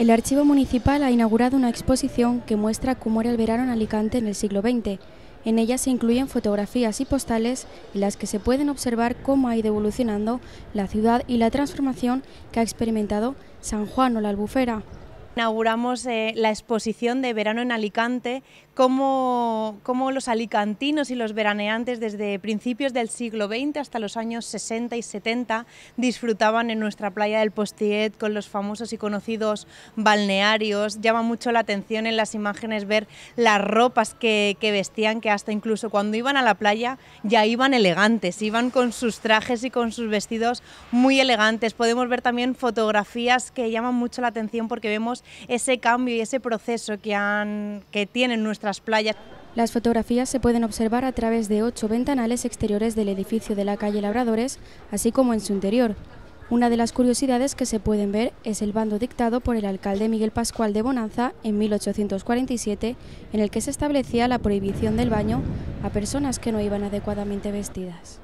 El Archivo Municipal ha inaugurado una exposición que muestra cómo era el verano en Alicante en el siglo XX. En ella se incluyen fotografías y postales en las que se pueden observar cómo ha ido evolucionando la ciudad y la transformación que ha experimentado San Juan o la Albufera inauguramos eh, la exposición de verano en Alicante, cómo, cómo, los alicantinos y los veraneantes desde principios del siglo XX hasta los años 60 y 70 disfrutaban en nuestra playa del Postiet con los famosos y conocidos balnearios. Llama mucho la atención en las imágenes ver las ropas que, que vestían, que hasta incluso cuando iban a la playa ya iban elegantes, iban con sus trajes y con sus vestidos muy elegantes. Podemos ver también fotografías que llaman mucho la atención porque vemos ese cambio y ese proceso que, han, que tienen nuestras playas. Las fotografías se pueden observar a través de ocho ventanales exteriores del edificio de la calle Labradores, así como en su interior. Una de las curiosidades que se pueden ver es el bando dictado por el alcalde Miguel Pascual de Bonanza en 1847, en el que se establecía la prohibición del baño a personas que no iban adecuadamente vestidas.